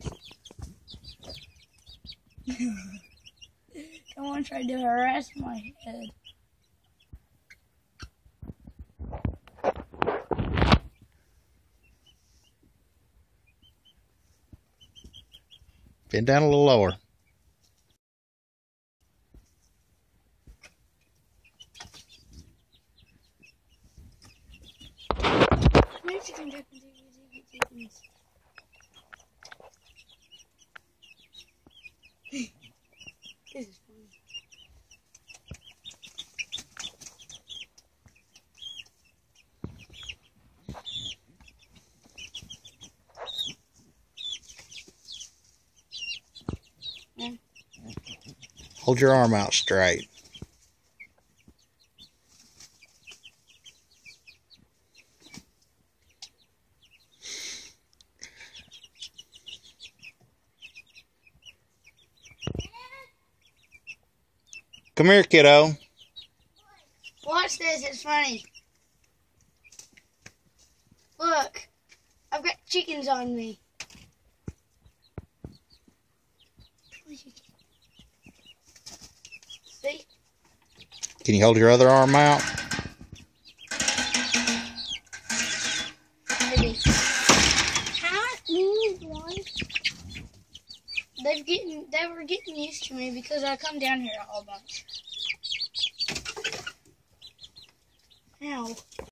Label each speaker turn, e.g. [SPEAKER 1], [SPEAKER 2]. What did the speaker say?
[SPEAKER 1] Someone tried to harass my head.
[SPEAKER 2] Bend down a little lower.
[SPEAKER 1] Mexican Japanese This is funny.
[SPEAKER 2] Hold your arm out straight. Come here, kiddo.
[SPEAKER 1] Watch this, it's funny. Look, I've got chickens on me. See?
[SPEAKER 2] Can you hold your other arm out?
[SPEAKER 1] They've getting they were getting used to me because I come down here a whole bunch. Ow.